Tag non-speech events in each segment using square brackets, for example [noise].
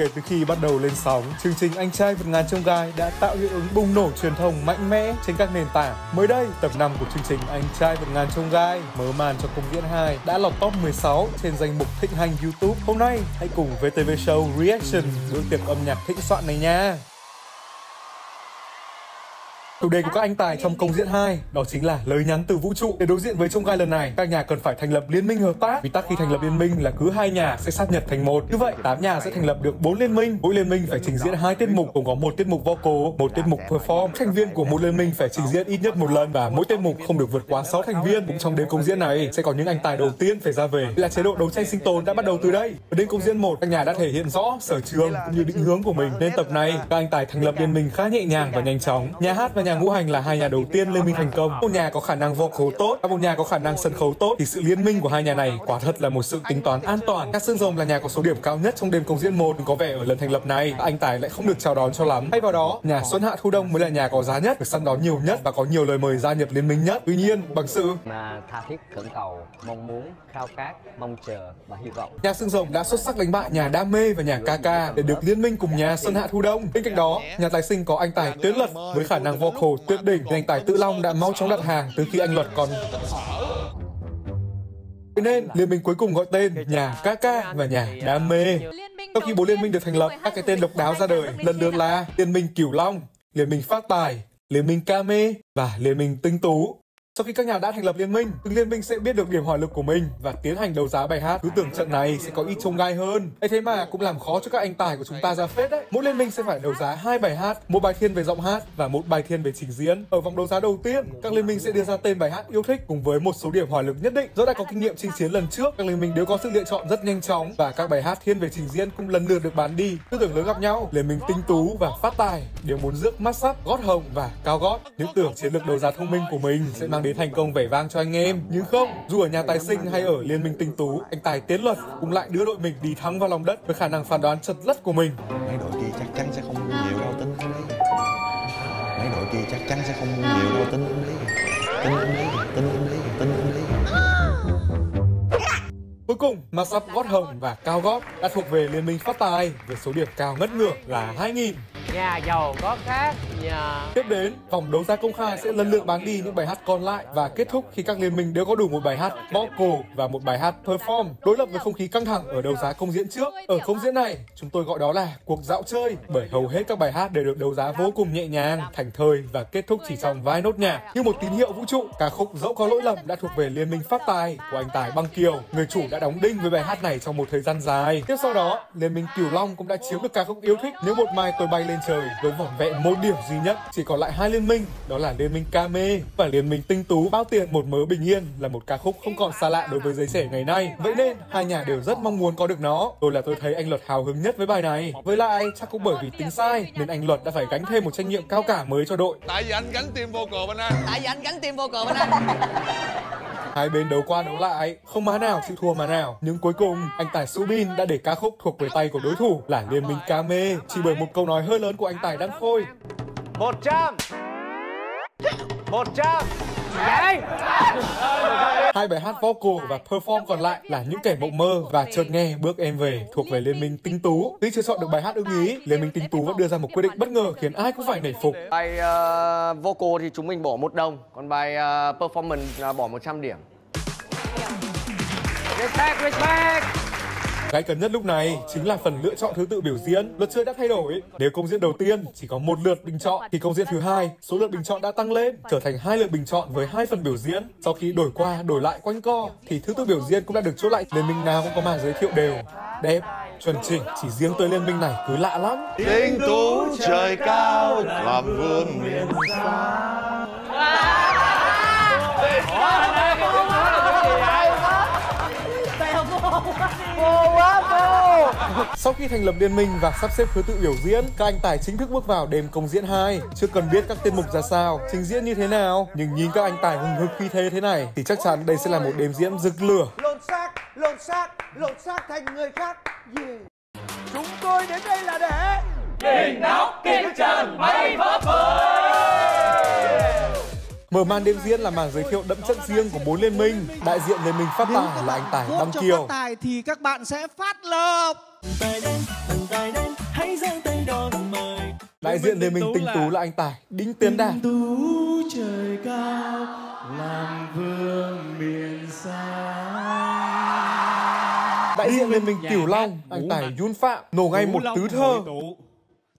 kể từ khi bắt đầu lên sóng, chương trình Anh trai vượt ngàn chông gai đã tạo hiệu ứng bùng nổ truyền thông mạnh mẽ trên các nền tảng. Mới đây, tập 5 của chương trình Anh trai vượt ngàn chông gai mở màn cho công diễn 2 đã lọt top 16 trên danh mục thịnh hành YouTube. Hôm nay, hãy cùng VTV Show Reaction bữa tiệc âm nhạc thịnh soạn này nha. Chủ đề của các anh tài trong công diễn 2 đó chính là lời nhắn từ vũ trụ. Để đối diện với trông gai lần này, các nhà cần phải thành lập liên minh hợp tác. Vì tắc khi thành lập liên minh là cứ hai nhà sẽ sát nhập thành một. Như vậy, 8 nhà sẽ thành lập được 4 liên minh. Mỗi liên minh phải trình diễn hai tiết mục, gồm có một tiết mục vocal, một tiết mục perform. Thành viên của một liên minh phải trình diễn ít nhất một lần và mỗi tiết mục không được vượt quá 6 thành viên. Cũng trong đêm công diễn này sẽ có những anh tài đầu tiên phải ra về. Là chế độ đấu tranh sinh tồn đã bắt đầu từ đây. Ở đêm công diễn một các nhà đã thể hiện rõ sở trường cũng như định hướng của mình. Nên tập này, các anh tài thành lập liên minh khá nhẹ nhàng và nhanh chóng. Nhà hát và nhà ngũ hành là hai nhà đầu tiên liên minh thành công. Một nhà có khả năng vocal tốt và một nhà có khả năng sân khấu tốt thì sự liên minh của hai nhà này quả thật là một sự tính toán an toàn. Các xương rồng là nhà có số điểm cao nhất trong đêm công diễn một có vẻ ở lần thành lập này anh Tài lại không được chào đón cho lắm. Thay vào đó, nhà Xuân Hạ Thu Đông mới là nhà có giá nhất, được săn đón nhiều nhất và có nhiều lời mời gia nhập liên minh nhất. Tuy nhiên, bằng sự mà tha thiết khẩn cầu, mong muốn, khao khát, mong chờ và hy vọng. Nhà Xương Rồng đã xuất sắc đánh bại nhà Đam Mê và nhà Kaka để được liên minh cùng nhà Xuân Hạ Thu Đông. Bên cạnh đó, nhà Tài Sinh có anh Tài Tiến Lật với khả năng vocal tuyệt đỉnh. Anh Tài Tự Long đã mau chóng đặt hàng từ khi anh Luật còn nên liên minh cuối cùng gọi tên nhà Kaka và nhà Đam Mê. Sau khi bốn liên minh được thành lập, các cái tên độc đáo ra đời lần lượt là Liên minh Cửu Long, Liên minh Phát Tài, Liên minh Kame và Liên minh Tinh Tú. Sau khi các nhà đã thành lập liên minh, từng liên minh sẽ biết được điểm hỏa lực của mình và tiến hành đấu giá bài hát. Cứ tưởng trận này sẽ có ít trông gai hơn. ấy thế mà cũng làm khó cho các anh tài của chúng ta ra phết đấy. Mỗi liên minh sẽ phải đấu giá hai bài hát, một bài thiên về giọng hát và một bài thiên về trình diễn. Ở vòng đấu giá đầu tiên, các liên minh sẽ đưa ra tên bài hát yêu thích cùng với một số điểm hỏa lực nhất định. Do đã có kinh nghiệm chinh chiến lần trước, các liên minh đều có sự lựa chọn rất nhanh chóng và các bài hát thiên về trình diễn cũng lần lượt được bán đi. Tư tưởng lớn gặp nhau, liên minh tinh tú và phát tài đều muốn rước mắt sắp, gót hồng và cao gót. Những tưởng chiến lược đấu giá thông minh của mình sẽ mang đến thành công vẻ vang cho anh em. Nhưng không dù ở nhà tài sinh hay ở liên minh tinh tú anh tài tiến luật cũng lại đưa đội mình đi thắng vào lòng đất với khả năng phán đoán chật lất của mình. Mấy đội Cuối cùng, Masap gót hồng và cao gót đã thuộc về Liên minh Phát Tài với số điểm cao ngất ngược là 2.000 nhà giàu có khác nhà tiếp đến vòng đấu giá công khai sẽ lần lượt bán đi những bài hát còn lại và kết thúc khi các liên minh đều có đủ một bài hát vocal và một bài hát perform đối lập với không khí căng thẳng ở đấu giá công diễn trước. Ở công diễn này chúng tôi gọi đó là cuộc dạo chơi bởi hầu hết các bài hát đều được đấu giá vô cùng nhẹ nhàng thành thơi và kết thúc chỉ trong vài nốt nhạc. Như một tín hiệu vũ trụ ca khúc dẫu có lỗi lầm đã thuộc về liên minh phát tài của anh tài băng kiều người chủ đã đóng đinh với bài hát này trong một thời gian dài. Tiếp sau đó liên minh cửu long cũng đã chiếm được ca khúc yêu thích nếu một mai tôi bay lên trời với vỏn vẹn một điểm duy nhất. Chỉ còn lại hai liên minh đó là liên minh Kame và liên minh Tinh Tú. Bao tiền một mớ bình yên là một ca khúc không còn xa lạ đối với giới trẻ ngày nay. Vậy nên hai nhà đều rất mong muốn có được nó. Tôi là tôi thấy anh Luật hào hứng nhất với bài này. Với lại chắc cũng bởi vì tính sai nên anh Luật đã phải gánh thêm một trách nhiệm cao cả mới cho đội. Tại vì anh gánh tim vô cờ bên anh. Tại vì anh gánh tim vô cờ bên anh [laughs] Hai bên đấu qua đấu lại, không má nào chịu thua má nào. Nhưng cuối cùng, anh Tài Subin đã để ca khúc thuộc về tay của đối thủ là Liên minh Kame chỉ bởi một câu nói hơi lớn của anh Tài Đăng Khôi. 100 100 trăm Hai bài hát vocal và perform còn lại là những kẻ mộng mơ và chợt nghe bước em về thuộc về Liên minh Tinh Tú. Tuy chưa chọn được bài hát ưng ý, Liên minh Tinh Tú vẫn đưa ra một quyết định bất ngờ khiến ai cũng phải nể phục. Bài uh, vocal thì chúng mình bỏ một đồng, còn bài uh, performance uh, bỏ 100 điểm. Respect, respect. Cái cần nhất lúc này chính là phần lựa chọn thứ tự biểu diễn. Luật chơi đã thay đổi. Nếu công diễn đầu tiên chỉ có một lượt bình chọn, thì công diễn thứ hai số lượt bình chọn đã tăng lên, trở thành hai lượt bình chọn với hai phần biểu diễn. Sau khi đổi qua đổi lại quanh co, thì thứ tự biểu diễn cũng đã được chốt lại. Liên minh nào cũng có màn giới thiệu đều, đẹp, chuẩn chỉnh. Chỉ riêng tới liên minh này cứ lạ lắm. Tinh tú trời cao làm vương miền xa. Sau khi thành lập liên minh và sắp xếp thứ tự biểu diễn, các anh tài chính thức bước vào đêm công diễn 2. Chưa cần biết các tiết mục ra sao, trình diễn như thế nào, nhưng nhìn các anh tài hùng hực khi thế thế này thì chắc chắn đây sẽ là một đêm diễn rực lửa. Lột xác, lột xác, lột xác thành người khác. Yeah. Chúng tôi đến đây là để Đỉnh nóc kích trần bay phấp Mở màn đêm diễn là màn giới thiệu đậm chất riêng của bốn liên minh. Đại diện liên minh phát tài là anh Tài Đăng Kiều. Phát tài thì các bạn sẽ phát lộc. Đại diện liên minh tinh tú là anh tài đinh tiến đạt tú trời cao làm vương miền xa đại diện liên minh cửu long anh tài yun phạm nổ ngay một tứ thơ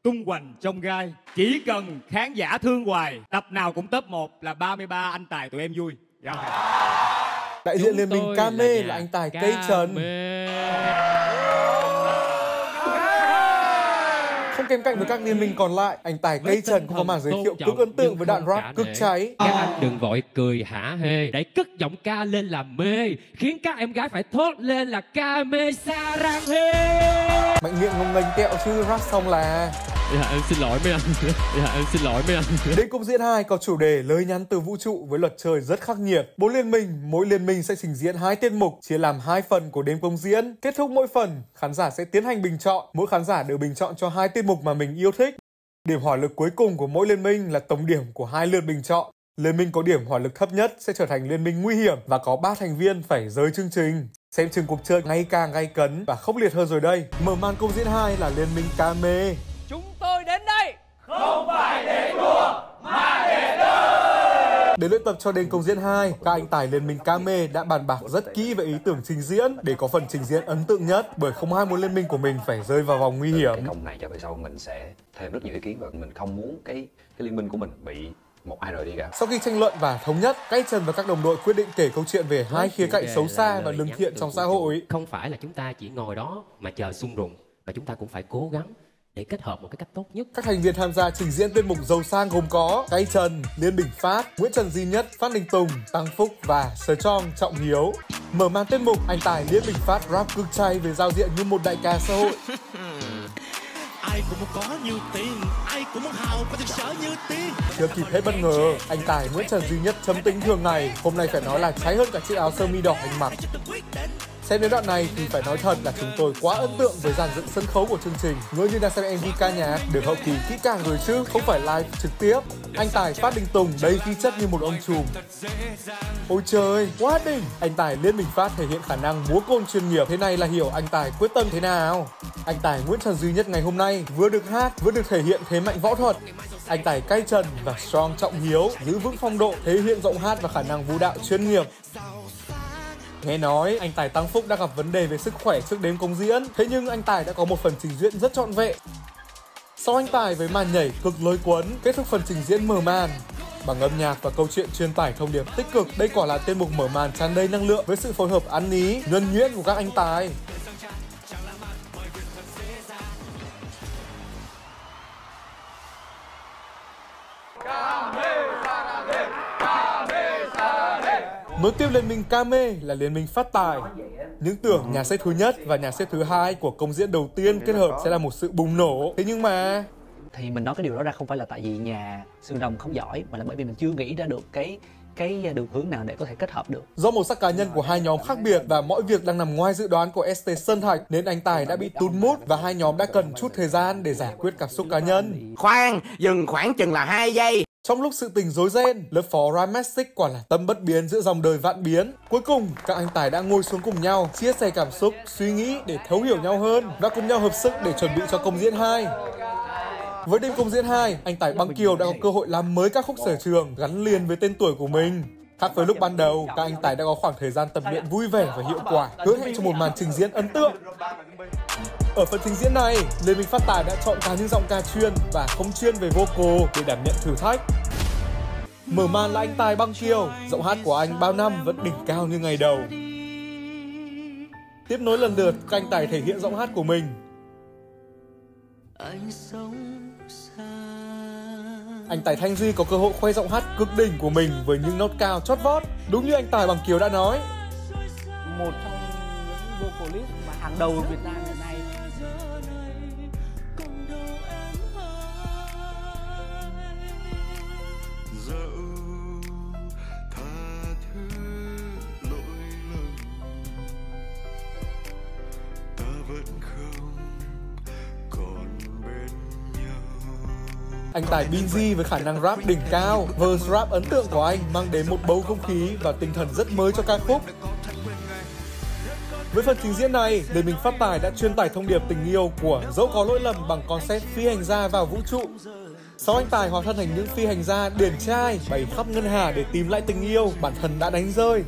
tung hoành trong gai. Chỉ cần khán giả thương hoài tập nào cũng top 1 là 33 anh tài tụi em vui. Rồi đại diện liên minh ca mê là anh tài cây trần kém cạnh với các liên minh còn lại anh tài cây trần cũng có màn giới thiệu cực ấn tượng với đoạn rap cực cháy. Các anh đừng vội cười hả hê. Để cất giọng ca lên làm mê khiến các em gái phải thốt lên là ca mê sa rang hê. Mạnh miệng ngông nghênh tẹo chứ rap xong là Dạ em xin lỗi mấy anh Dạ em xin lỗi mấy anh Đêm công diễn 2 có chủ đề lời nhắn từ vũ trụ với luật chơi rất khắc nghiệt. Bốn liên minh, mỗi liên minh sẽ trình diễn hai tiết mục chia làm hai phần của đêm công diễn. Kết thúc mỗi phần, khán giả sẽ tiến hành bình chọn. Mỗi khán giả đều bình chọn cho hai tiết mục mà mình yêu thích. Điểm hỏa lực cuối cùng của mỗi liên minh là tổng điểm của hai lượt bình chọn. Liên minh có điểm hỏa lực thấp nhất sẽ trở thành liên minh nguy hiểm và có 3 thành viên phải rời chương trình. Xem chừng cuộc chơi ngày càng gay cấn và khốc liệt hơn rồi đây. Mở màn công diễn 2 là liên minh Kame. Chúng tôi đến đây không phải để đùa mà để chơi. Để luyện tập cho đêm công diễn 2, các anh Tài Liên minh Kame đã bàn bạc rất kỹ về ý tưởng trình diễn để có phần trình diễn ấn tượng nhất bởi không ai muốn liên minh của mình phải rơi vào vòng nguy hiểm. Cái công này cho về sau mình sẽ thêm rất nhiều ý kiến và mình không muốn cái cái liên minh của mình bị một ai rời đi cả. Sau khi tranh luận và thống nhất, Cách Trần và các đồng đội quyết định kể câu chuyện về hai khía cạnh xấu xa và lương thiện trong xã hội. Không phải là chúng ta chỉ ngồi đó mà chờ sung rụng, mà chúng ta cũng phải cố gắng để kết hợp một cái cách tốt nhất. Các thành viên tham gia trình diễn tiết mục giàu sang gồm có Cây Trần, Liên Bình Phát, Nguyễn Trần Duy Nhất, Phát Đình Tùng, Tăng Phúc và Sơ Trong Trọng Hiếu. Mở màn tiết mục, anh Tài Liên Bình Phát rap cực chay về giao diện như một đại ca xã hội. [laughs] ai cũng muốn có nhiều tiền ai cũng muốn hào và thực sở như tiên chưa kịp hết bất ngờ anh tài nguyễn trần duy nhất chấm tính thường ngày hôm nay phải nói là cháy hơn cả chiếc áo sơ mi đỏ anh mặc Xem đến đoạn này thì phải nói thật là chúng tôi quá ấn tượng với dàn dựng sân khấu của chương trình. Ngỡ như đang xem MV ca nhạc, được hậu kỳ kỹ càng rồi chứ, không phải live trực tiếp. Anh Tài Phát Đình Tùng đây khi chất như một ông trùm. Ôi trời, quá đỉnh! Anh Tài Liên Minh Phát thể hiện khả năng múa côn chuyên nghiệp. Thế này là hiểu anh Tài quyết tâm thế nào. Anh Tài Nguyễn Trần Duy Nhất ngày hôm nay vừa được hát, vừa được thể hiện thế mạnh võ thuật. Anh Tài cay trần và strong trọng hiếu, giữ vững phong độ, thể hiện giọng hát và khả năng vũ đạo chuyên nghiệp. Nghe nói anh Tài Tăng Phúc đã gặp vấn đề về sức khỏe trước đêm công diễn, thế nhưng anh Tài đã có một phần trình diễn rất trọn vẹn. Sau anh Tài với màn nhảy cực lôi cuốn, kết thúc phần trình diễn mở màn. Bằng âm nhạc và câu chuyện truyền tải thông điệp tích cực, đây quả là tên mục mở màn tràn đầy năng lượng với sự phối hợp ăn ý, nhuần nhuyễn của các anh Tài. Nối tiếp liên minh Kame là liên minh phát tài. Những tưởng nhà xếp thứ nhất và nhà xếp thứ hai của công diễn đầu tiên kết hợp sẽ là một sự bùng nổ. Thế nhưng mà thì mình nói cái điều đó ra không phải là tại vì nhà Sương Đồng không giỏi mà là bởi vì mình chưa nghĩ ra được cái cái đường hướng nào để có thể kết hợp được. Do màu sắc cá nhân của hai nhóm khác biệt và mọi việc đang nằm ngoài dự đoán của ST Sơn Thạch nên anh Tài đã bị tụt mút và hai nhóm đã cần chút thời gian để giải quyết cảm xúc cá nhân. Khoan, dừng khoảng chừng là hai giây. Trong lúc sự tình rối ren, lớp phó Rhymastic quả là tâm bất biến giữa dòng đời vạn biến. Cuối cùng, các anh Tài đã ngồi xuống cùng nhau, chia sẻ cảm xúc, suy nghĩ để thấu hiểu nhau hơn và cùng nhau hợp sức để chuẩn bị cho công diễn 2. Với đêm công diễn 2, anh Tài Băng Kiều đã có cơ hội làm mới các khúc sở trường gắn liền với tên tuổi của mình. Khác với lúc ban đầu, các anh Tài đã có khoảng thời gian tập luyện vui vẻ và hiệu quả, hứa hẹn cho một màn trình diễn ấn tượng. Ở phần trình diễn này, Lê Minh Phát Tài đã chọn cả những giọng ca chuyên và không chuyên về vocal để đảm nhận thử thách. Mở màn là anh Tài Băng chiều, giọng hát của anh bao năm vẫn đỉnh cao như ngày đầu. Tiếp nối lần lượt, các anh Tài thể hiện giọng hát của mình. Anh sống anh Tài Thanh Duy có cơ hội khoe giọng hát cực đỉnh của mình với những nốt cao chót vót. Đúng như anh Tài Bằng Kiều đã nói. Một trong những vocalist mà hàng đầu ở Việt Nam hiện nay Anh Tài Binz với khả năng rap đỉnh cao, verse rap ấn tượng của anh mang đến một bầu không khí và tinh thần rất mới cho ca khúc. Với phần trình diễn này, Liên minh phát tài đã truyền tải thông điệp tình yêu của dẫu có lỗi lầm bằng concept phi hành gia vào vũ trụ. Sáu anh tài hóa thân thành những phi hành gia điển trai bày khắp ngân hà để tìm lại tình yêu bản thân đã đánh rơi.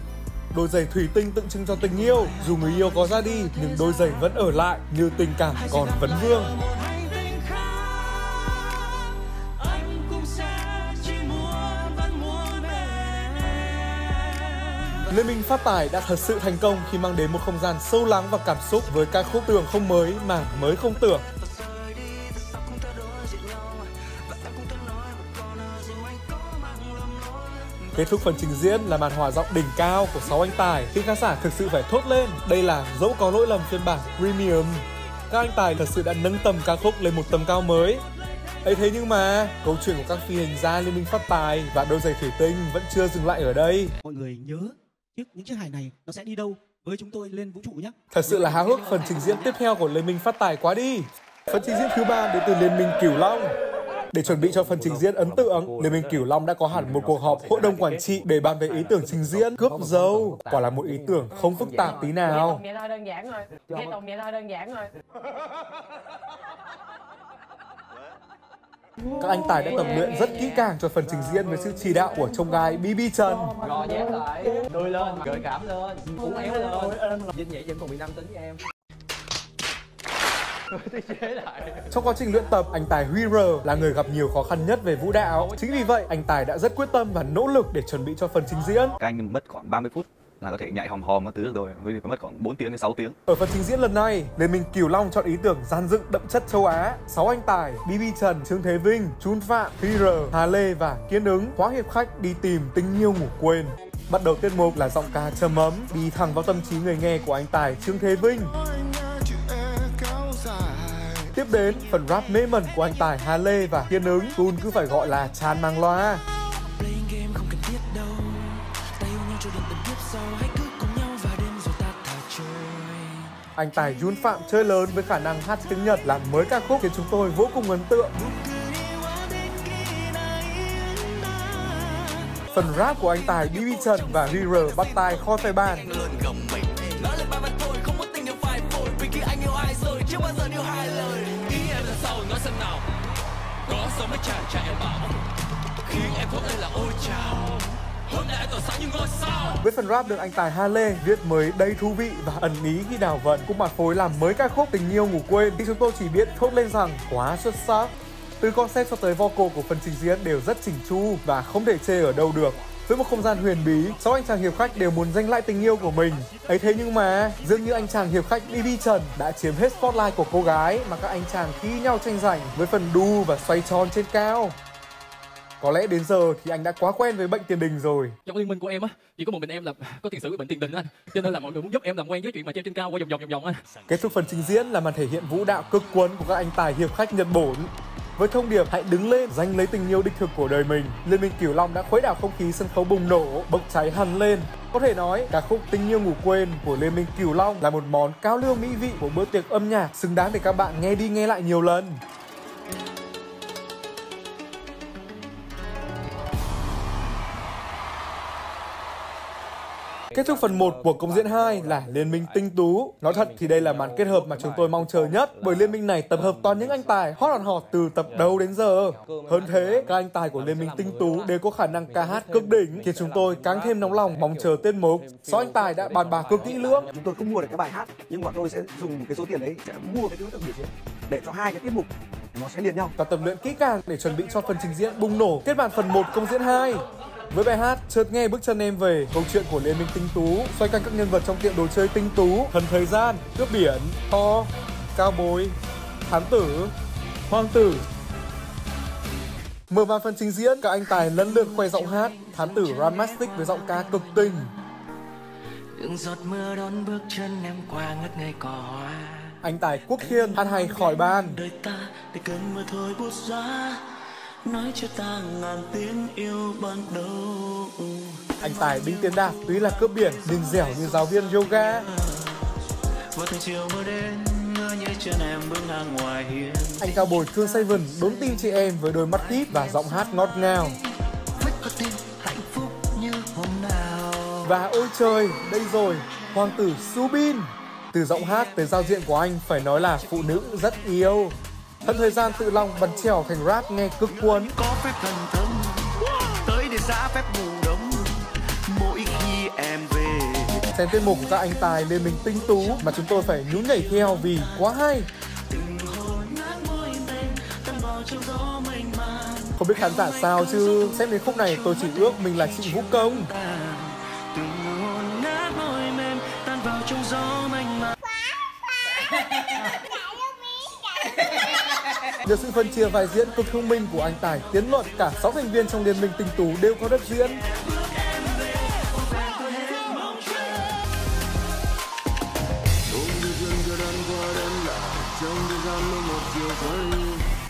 Đôi giày thủy tinh tượng trưng cho tình yêu, dù người yêu có ra đi nhưng đôi giày vẫn ở lại như tình cảm còn vấn vương. Liên minh phát tài đã thật sự thành công khi mang đến một không gian sâu lắng và cảm xúc với ca khúc tưởng không mới mà mới không tưởng. Kết thúc phần trình diễn là màn hòa giọng đỉnh cao của 6 anh tài khi khán giả thực sự phải thốt lên, đây là dẫu có lỗi lầm phiên bản premium. Các anh tài thật sự đã nâng tầm ca khúc lên một tầm cao mới. ấy thế nhưng mà, câu chuyện của các phi hành gia liên minh phát tài và đôi giày thủy tinh vẫn chưa dừng lại ở đây. Mọi người nhớ chiếc những chiếc hài này nó sẽ đi đâu với chúng tôi lên vũ trụ nhé. Thật sự là háo hức phần trình diễn tiếp theo của Liên minh phát tài quá đi. Phần trình diễn thứ ba đến từ Liên minh Cửu Long. Để chuẩn bị cho phần trình diễn ấn tượng, Liên minh Cửu Long đã có hẳn một cuộc họp hội đồng quản trị để bàn về ý tưởng trình diễn cướp dâu. Quả là một ý tưởng không phức tạp tí nào. Nghe thôi đơn giản rồi. Nghe Tùng vậy thôi đơn giản rồi. Các anh tài đã tập luyện rất kỹ càng cho phần trình diễn với sự chỉ đạo của trông gai BB Trần. Gò dáng lại, đuôi lên, gợi cảm lên, uốn éo lên. Dinh vậy vẫn còn bị nam tính với em. Trong quá trình luyện tập, anh Tài Huy R là người gặp nhiều khó khăn nhất về vũ đạo. Chính vì vậy, anh Tài đã rất quyết tâm và nỗ lực để chuẩn bị cho phần trình diễn. Các anh mất khoảng 30 phút là có thể nhảy hòm hòm các thứ được rồi vì phải mất khoảng 4 tiếng đến 6 tiếng. Ở phần trình diễn lần này, Liên minh kiều Long chọn ý tưởng gian dựng đậm chất châu Á. Sáu anh tài, BB Trần, Trương Thế Vinh, Chun Phạm, Huy Hà Lê và Kiên ứng hóa hiệp khách đi tìm tình yêu ngủ quên. Bắt đầu tiết mục là giọng ca trầm ấm đi thẳng vào tâm trí người nghe của anh tài Trương Thế Vinh. Tiếp đến, phần rap mê mẩn của anh Tài Hà Lê và Kiên ứng, Tun cứ phải gọi là tràn mang loa. Anh Tài Jun Phạm chơi lớn với khả năng hát tiếng Nhật làm mới ca khúc khiến chúng tôi vô cùng ấn tượng. Phần rap của anh Tài, BB Trần và Rira bắt tay kho tay bàn. Có sống chàng trai em bảo em thốt lên là ôi chào với phần rap được anh Tài Ha Lê viết mới đầy thú vị và ẩn ý khi đào vận cùng mặt phối làm mới ca khúc tình yêu ngủ quên thì chúng tôi chỉ biết thốt lên rằng quá xuất sắc. Từ concept cho tới vocal của phần trình diễn đều rất chỉnh chu và không thể chê ở đâu được. Với một không gian huyền bí, sáu anh chàng hiệp khách đều muốn giành lại tình yêu của mình. ấy thế nhưng mà, dường như anh chàng hiệp khách BB Trần đã chiếm hết spotlight của cô gái mà các anh chàng thi nhau tranh giành với phần đu và xoay tròn trên cao. Có lẽ đến giờ thì anh đã quá quen với bệnh tiền đình rồi. Trong liên minh của em á, chỉ có một mình em là có tiền sử với bệnh tiền đình anh. Cho nên là mọi người muốn giúp em làm quen với chuyện mà treo trên cao qua vòng vòng vòng vòng anh. Kết thúc phần trình diễn là màn thể hiện vũ đạo cực quấn của các anh tài hiệp khách Nhật Bổn. Với thông điệp hãy đứng lên giành lấy tình yêu đích thực của đời mình, Liên minh Cửu Long đã khuấy đảo không khí sân khấu bùng nổ, bốc cháy hẳn lên. Có thể nói, ca khúc Tình yêu ngủ quên của Liên minh Cửu Long là một món cao lương mỹ vị của bữa tiệc âm nhạc xứng đáng để các bạn nghe đi nghe lại nhiều lần. Kết thúc phần 1 của công diễn 2 là Liên minh tinh tú. Nói thật thì đây là màn kết hợp mà chúng tôi mong chờ nhất bởi liên minh này tập hợp toàn những anh tài hot on hot từ tập đầu đến giờ. Hơn thế, các anh tài của Liên minh tinh tú đều có khả năng ca hát cực đỉnh khiến chúng tôi càng thêm nóng lòng mong chờ tiết mục. Sáu anh tài đã bàn bạc cực kỹ lưỡng. Chúng tôi không mua được cái bài hát nhưng bọn tôi sẽ dùng cái số tiền đấy sẽ mua cái đối tượng biểu diễn để cho hai cái tiết mục nó sẽ liền nhau. Và tập luyện kỹ càng để chuẩn bị cho phần trình diễn bùng nổ kết bản phần 1 công diễn 2. Với bài hát Chợt nghe bước chân em về, câu chuyện của Liên minh tinh tú xoay quanh các nhân vật trong tiệm đồ chơi tinh tú, thần thời gian, cướp biển, Thor, cao bối, thám tử, hoang tử. Mở màn phần trình diễn, các anh tài lẫn lượt khoe giọng hát, thám tử Ramastic với giọng ca cực tình. Những giọt mưa đón bước chân em qua ngất ngây cỏ hoa Anh Tài Quốc Thiên hát hay khỏi ban. Đời ta để cơn mưa thôi bút giá nói cho ta ngàn tiếng yêu ban đầu. Anh tài đinh tiến đạt tuy là cướp biển nhưng dẻo như giáo viên yoga. Vào thời chiều mưa đến ngỡ như chân em bước ngang ngoài hiên. Anh cao bồi thương Seven đốn tim chị em với đôi mắt hít và giọng hát ngọt ngào. Và ôi trời đây rồi hoàng tử Subin Từ giọng hát tới giao diện của anh phải nói là phụ nữ rất yêu. Thân thời gian tự lòng bật trèo thành rap nghe cực cuốn. có phép thần thâm tới để giá phép ngủ đông mỗi khi em về Xem tiết mục ra anh Tài lên mình tinh tú mà chúng tôi phải nhún nhảy theo vì quá hay. Không biết khán giả sao chứ xem đến khúc này tôi chỉ ước mình là chị Vũ Công. hồn nát môi [laughs] Nhờ sự phân chia vai diễn cực thông minh của anh Tài, tiến luận cả 6 thành viên trong liên minh tinh tú đều có đất diễn.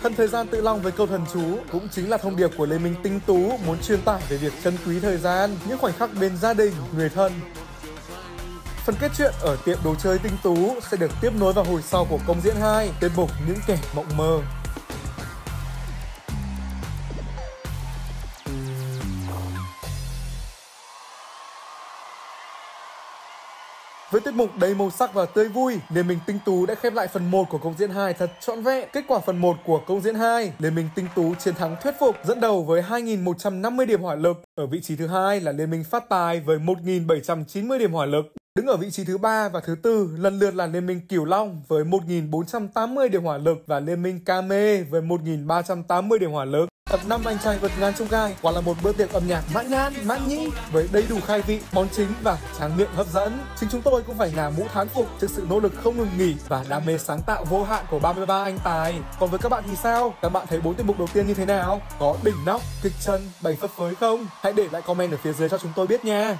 Thân thời gian tự long với câu thần chú cũng chính là thông điệp của Liên minh tinh tú muốn truyền tải về việc trân quý thời gian, những khoảnh khắc bên gia đình, người thân. Phần kết chuyện ở tiệm đồ chơi tinh tú sẽ được tiếp nối vào hồi sau của công diễn 2, tiết mục Những kẻ mộng mơ. Với tiết mục đầy màu sắc và tươi vui, Liên minh Tinh Tú đã khép lại phần 1 của công diễn 2 thật trọn vẹn. Kết quả phần 1 của công diễn 2, Liên minh Tinh Tú chiến thắng thuyết phục, dẫn đầu với 2.150 điểm hỏa lực. Ở vị trí thứ hai là Liên minh Phát Tài với 1.790 điểm hỏa lực. Đứng ở vị trí thứ ba và thứ tư lần lượt là Liên minh Cửu Long với 1.480 điểm hỏa lực và Liên minh Kame với 1.380 điểm hỏa lực. Tập 5 anh trai vượt ngàn trong gai quả là một bữa tiệc âm nhạc mãn nhãn, mãn nhĩ với đầy đủ khai vị, món chính và tráng miệng hấp dẫn. Chính chúng tôi cũng phải ngả mũ thán phục trước sự nỗ lực không ngừng nghỉ và đam mê sáng tạo vô hạn của 33 anh tài. Còn với các bạn thì sao? Các bạn thấy bốn tiết mục đầu tiên như thế nào? Có đỉnh nóc, kịch chân, bày phấp phới không? Hãy để lại comment ở phía dưới cho chúng tôi biết nha.